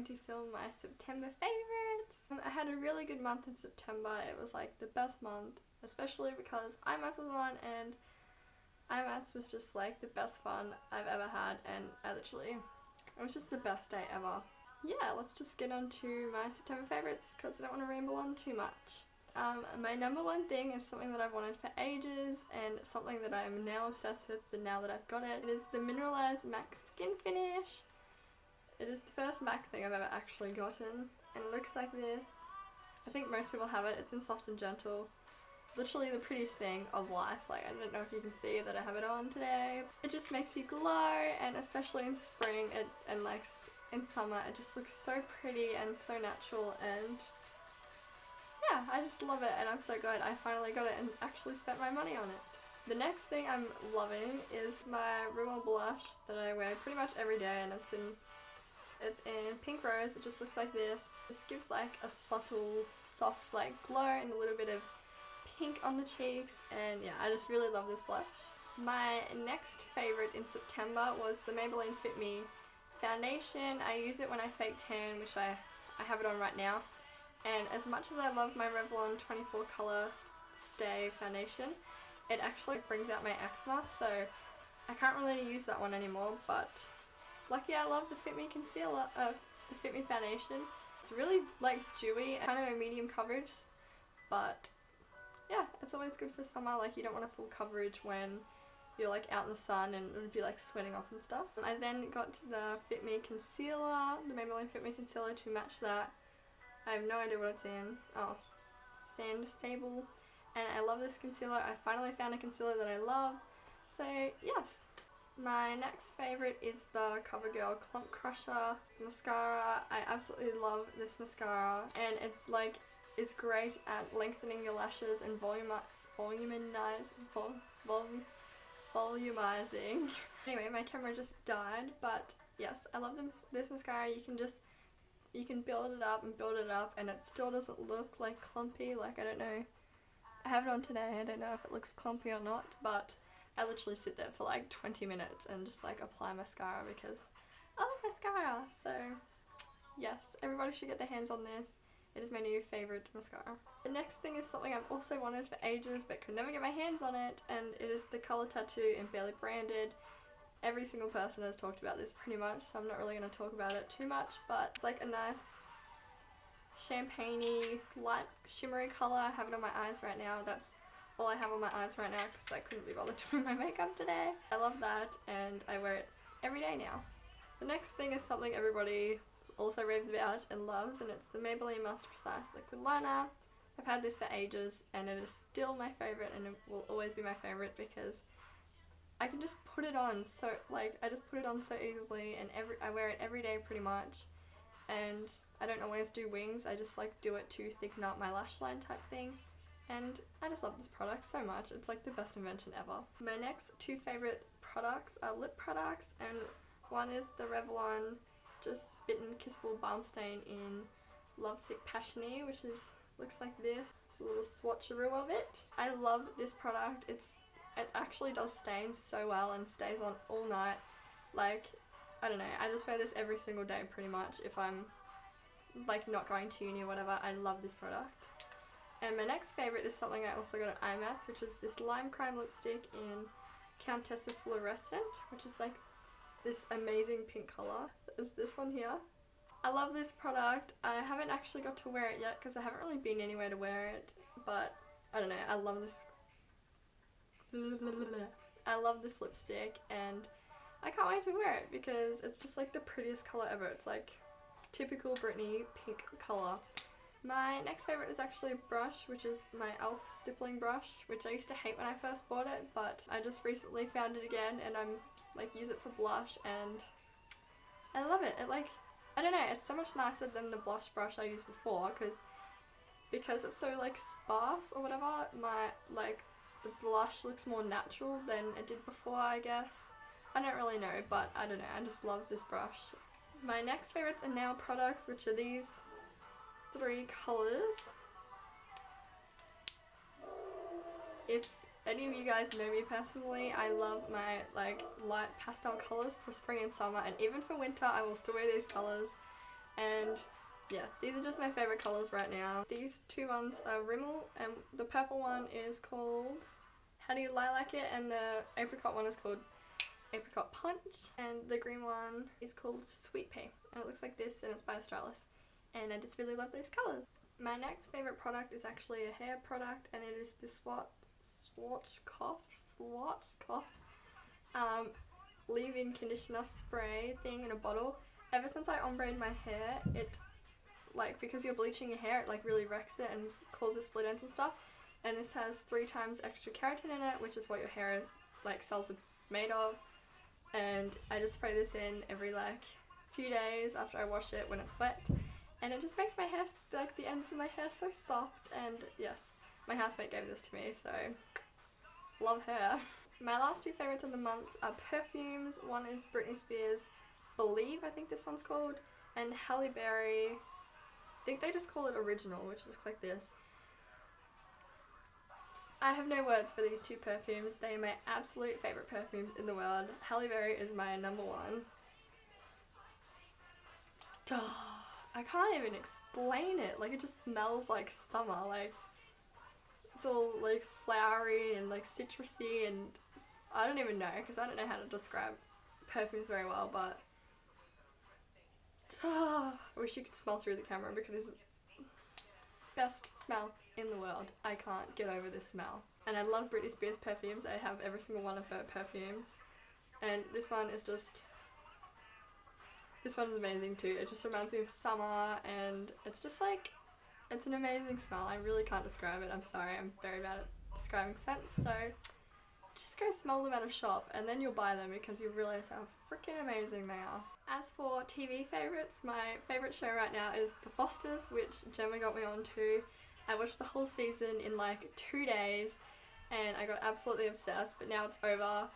going to film my September favourites. Um, I had a really good month in September. It was like the best month, especially because IMATS was on and IMATS was just like the best fun I've ever had and I literally, it was just the best day ever. Yeah, let's just get on to my September favourites because I don't want to ramble on too much. Um, my number one thing is something that I've wanted for ages and something that I'm now obsessed with now that I've got it. It is the Mineralized MAC Skin Finish. It is the first MAC thing I've ever actually gotten and it looks like this. I think most people have it. It's in Soft and Gentle. Literally the prettiest thing of life. Like I don't know if you can see that I have it on today. It just makes you glow and especially in spring it, and like in summer it just looks so pretty and so natural and yeah, I just love it and I'm so glad I finally got it and actually spent my money on it. The next thing I'm loving is my Rimmel blush that I wear pretty much every day and it's in it's in pink rose, it just looks like this. Just gives like a subtle, soft like glow and a little bit of pink on the cheeks and yeah, I just really love this blush. My next favourite in September was the Maybelline Fit Me foundation. I use it when I fake tan, which I, I have it on right now. And as much as I love my Revlon 24 Color Stay foundation, it actually brings out my eczema, so I can't really use that one anymore, but lucky I love the Fit Me concealer, uh, the Fit Me foundation. It's really like dewy, kind of a medium coverage, but yeah, it's always good for summer, like you don't want a full coverage when you're like out in the sun and it would be like sweating off and stuff. I then got the Fit Me concealer, the Maybelline Fit Me concealer to match that I have no idea what it's in. Oh, Sand Sable. And I love this concealer. I finally found a concealer that I love. So, yes. My next favourite is the CoverGirl Clump Crusher mascara. I absolutely love this mascara. And it, like, is great at lengthening your lashes and volumi voluminize, vol vol volumizing. anyway, my camera just died, but yes, I love this mascara. You can just you can build it up and build it up and it still doesn't look like clumpy like I don't know I have it on today I don't know if it looks clumpy or not but I literally sit there for like 20 minutes and just like apply mascara because I love mascara so yes everybody should get their hands on this it is my new favourite mascara. The next thing is something I've also wanted for ages but could never get my hands on it and it is the Colour Tattoo in Barely Branded every single person has talked about this pretty much, so I'm not really going to talk about it too much, but it's like a nice champagne light shimmery colour. I have it on my eyes right now. That's all I have on my eyes right now because I couldn't be bothered doing my makeup today. I love that and I wear it every day now. The next thing is something everybody also raves about and loves and it's the Maybelline Master Precise Liquid Liner. I've had this for ages and it is still my favourite and it will always be my favourite because I can just put it on so like I just put it on so easily and every I wear it every day pretty much and I don't always do wings I just like do it to thicken up my lash line type thing and I just love this product so much it's like the best invention ever. My next two favourite products are lip products and one is the Revlon Just Bitten Kissable Balm Stain in Lovesick Passiony which is looks like this a little swatcheroo of it. I love this product it's it actually does stain so well and stays on all night. Like, I don't know, I just wear this every single day pretty much if I'm like not going to uni or whatever. I love this product. And my next favourite is something I also got at IMATS, which is this Lime Crime lipstick in Countessa Fluorescent, which is like this amazing pink colour. Is this one here. I love this product. I haven't actually got to wear it yet because I haven't really been anywhere to wear it, but I don't know, I love this I love this lipstick and I can't wait to wear it because it's just like the prettiest colour ever. It's like typical Britney pink colour. My next favourite is actually a brush, which is my e.l.f. stippling brush, which I used to hate when I first bought it, but I just recently found it again and I'm like use it for blush and I love it. It like, I don't know, it's so much nicer than the blush brush I used before because because it's so like sparse or whatever, my like the blush looks more natural than it did before, I guess. I don't really know, but I don't know, I just love this brush. My next favourites are nail products, which are these three colours. If any of you guys know me personally, I love my like light pastel colours for spring and summer, and even for winter I will still wear these colours. And yeah, these are just my favourite colours right now. These two ones are Rimmel and the purple one is called How Do You Lilac It and the apricot one is called Apricot Punch and the green one is called Sweet Pea and it looks like this and it's by Australis and I just really love those colours. My next favourite product is actually a hair product and it is the Swatch Swat Schwarzkopf Schwarzkopf um, leave-in conditioner spray thing in a bottle. Ever since I ombre'd my hair, it like because you're bleaching your hair, it like really wrecks it and causes split ends and stuff. And this has three times extra keratin in it, which is what your hair like cells are made of. And I just spray this in every like few days after I wash it when it's wet. And it just makes my hair, like the ends of my hair so soft and yes, my housemate gave this to me so love her. My last two favourites of the month are perfumes. One is Britney Spears Believe, I think this one's called, and Halle Berry. I think they just call it original, which looks like this. I have no words for these two perfumes. They are my absolute favourite perfumes in the world. Halle Berry is my number one. I can't even explain it. Like it just smells like summer. Like it's all like flowery and like citrusy and I don't even know because I don't know how to describe perfumes very well, but I wish you could smell through the camera because it's best smell in the world. I can't get over this smell. And I love Britney Spears perfumes. I have every single one of her perfumes. And this one is just this one's amazing too. It just reminds me of summer and it's just like it's an amazing smell. I really can't describe it. I'm sorry. I'm very bad at describing scents. So just go smell them at a shop and then you'll buy them because you realise how freaking amazing they are. As for TV favourites, my favourite show right now is The Fosters, which Gemma got me on to. I watched the whole season in like two days and I got absolutely obsessed, but now it's over.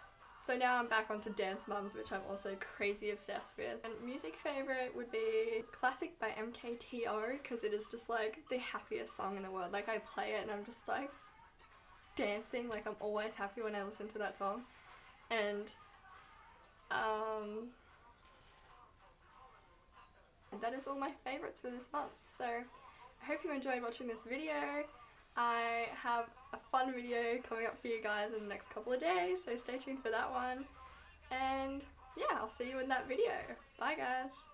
So now I'm back onto Dance Moms, which I'm also crazy obsessed with. And music favourite would be Classic by MKTO, because it is just like the happiest song in the world. Like I play it and I'm just like, dancing. Like I'm always happy when I listen to that song. And um and that is all my favourites for this month. So I hope you enjoyed watching this video. I have a fun video coming up for you guys in the next couple of days, so stay tuned for that one. And yeah, I'll see you in that video. Bye guys!